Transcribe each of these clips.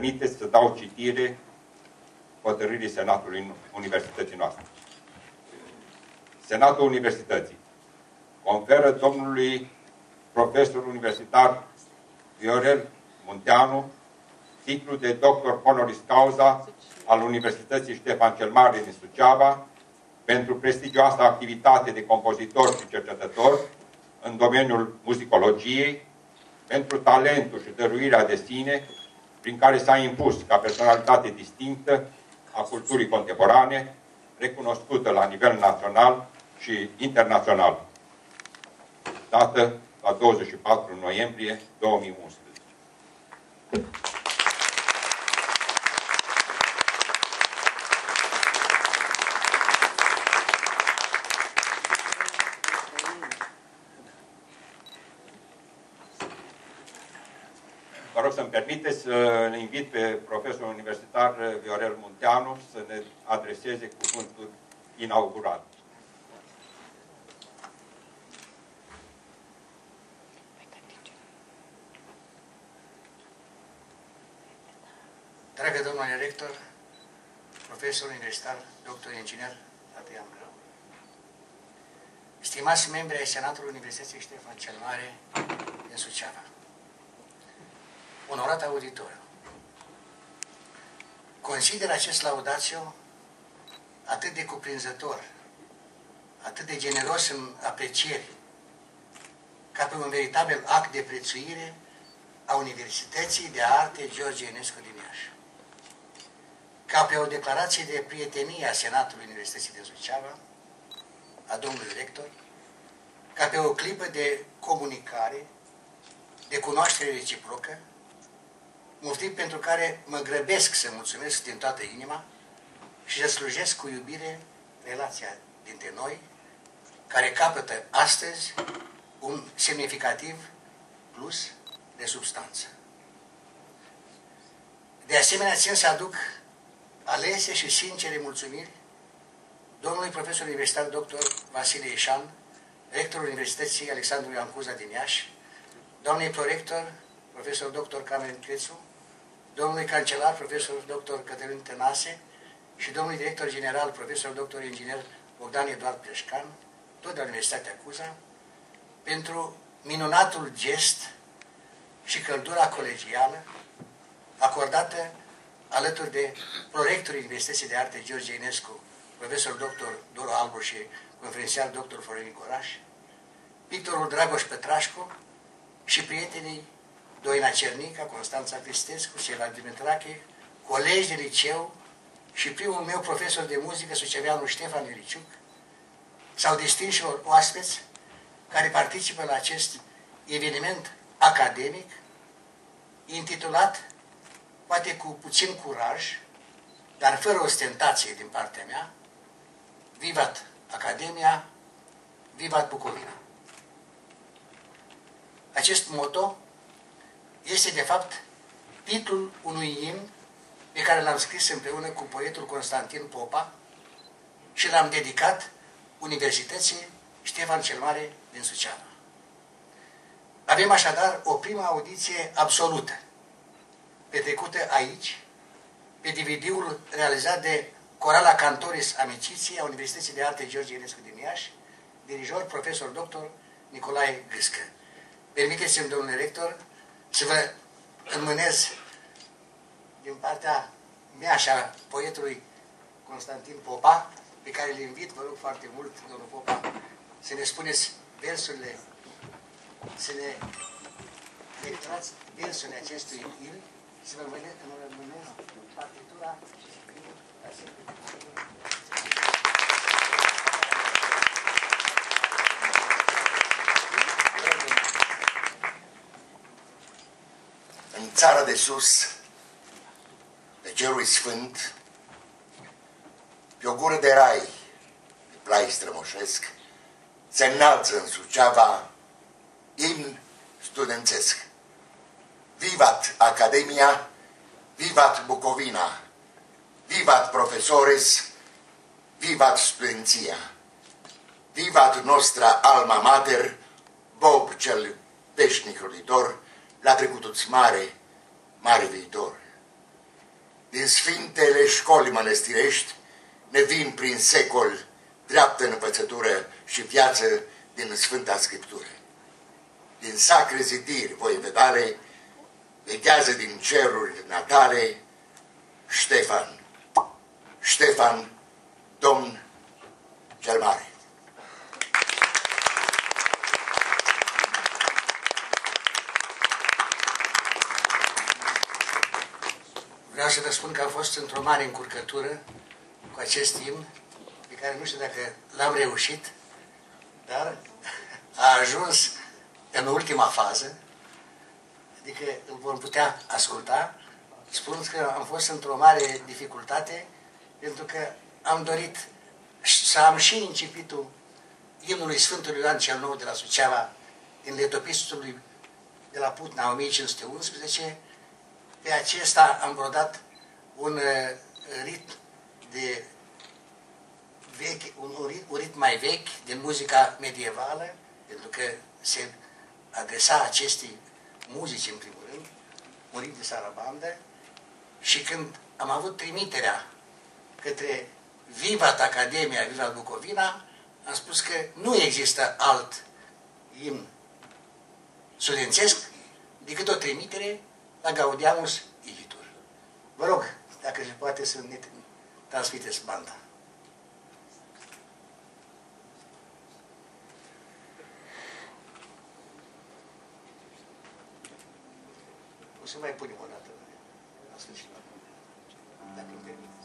permiteți să dau citire hotărârii Senatului Universității noastre. Senatul Universității conferă domnului profesor universitar Viorel Munteanu titlul de doctor honoris causa al Universității Ștefan cel Mare din Suceava pentru prestigioasa activitate de compozitor și cercetător în domeniul muzicologiei, pentru talentul și dăruirea de sine prin care s-a impus ca personalitate distinctă a culturii contemporane, recunoscută la nivel național și internațional. Dată la 24 noiembrie 2011. Vă rog să-mi permiteți să ne invit pe profesorul universitar Viorel Munteanu să ne adreseze cuvântul inaugural. Dragă domnule rector, profesor universitar, doctor inginer, Adrian Grău, stimați membri ai Senatului Universității Ștefan cel Mare din Suceava, onorat auditor, consider acest laudațiu atât de cuprinzător, atât de generos în aprecieri, ca pe un veritabil act de prețuire a Universității de Arte George Enescu din Iași. Ca pe o declarație de prietenie a Senatului Universității de Suceava, a domnului rector, ca pe o clipă de comunicare, de cunoaștere reciprocă, motiv pentru care mă grăbesc să mulțumesc din toată inima și să slujesc cu iubire relația dintre noi, care capătă astăzi un semnificativ plus de substanță. De asemenea, țin să aduc alese și sincere mulțumiri domnului profesor universitar dr. Vasile Ișan, rectorul Universității Alexandru Ioan Cuza din Iași, doamnei prorector, profesor dr. Cameron Crețu, domnului cancelar, profesor dr. Cătălin Tănase și domnului director general, profesor dr. inginer Bogdan Eduard Pleșcan, tot de la Universitatea Cuza, pentru minunatul gest și căldura colegială acordată alături de prorectorul Universității de Arte George Inescu, profesor dr. Doru Albu și conferențiar dr. Florin Coraș, pictorul Dragoș Petrașcu și prietenii Doina Cernica, Constanța Cristescu, Sela Dimitrache, colegi de liceu și primul meu profesor de muzică, suceveanul Ștefan Iliciuc, sau distinșilor oaspeți care participă la acest eveniment academic, intitulat, poate cu puțin curaj, dar fără ostentație din partea mea, Vivat Academia, Vivat Bucovina. Acest moto este de fapt titlul unui imn pe care l-am scris împreună cu poetul Constantin Popa și l-am dedicat Universității Ștefan cel Mare din Suceava. Avem așadar o primă audiție absolută, petrecută aici, pe DVD-ul realizat de Corala Cantoris Amiciții a Universității de Arte George Ionescu din Iași, dirijor, profesor doctor Nicolae Gâscă. Permiteți-mi, domnule rector, să vă înmânez din partea mea și a poetului Constantin Popa, pe care îl invit, vă rog foarte mult, domnul Popa, să ne spuneți versurile, să ne lecturați versurile acestui il, să vă înmânez în țara de sus, pe cerul sfânt, pe o gură de rai, pe plai strămoșesc, se înalță în Suceava imn studențesc. Vivat Academia, vivat Bucovina, vivat profesores, vivat studenția, vivat nostra alma mater, Bob cel veșnic roditor, la trecutul mare, mare viitor. sfintele școli mănăstirești ne vin prin secol dreaptă învățătură și viață din Sfânta Scriptură. Din sacre zidiri voievedare, veghează din ceruri natale Ștefan. Ștefan, Domn cel Mare. Vreau să vă spun că am fost într-o mare încurcătură cu acest timp, pe care nu știu dacă l-am reușit, dar a ajuns în ultima fază, adică îl vom putea asculta, spun că am fost într-o mare dificultate, pentru că am dorit să am și incipitul imnului Sfântului Ioan cel Nou de la Suceava, din letopistul de la Putna 1511, pe acesta am brodat un uh, ritm de vechi, un, un ritm mai vechi din muzica medievală, pentru că se adresa acestei muzici în primul rând, un ritm de sarabandă, și când am avut trimiterea către Vivat Academia Viva Bucovina, am spus că nu există alt imn studențesc decât o trimitere la Gaudiamus Igitur. Vă rog, dacă se poate să ne transmiteți banda. O să mai punem o dată la sfârșit, dacă îmi permiteți.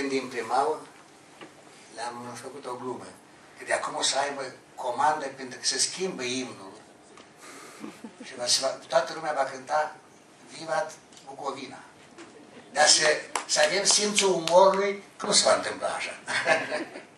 Când imprimau, le-am făcut o glumă. Că de acum o să aibă comandă pentru că se schimbă imnul. Și va, se va, toată lumea va cânta Vivat Bucovina. Dar să, să avem simțul umorului, cum se va întâmpla așa?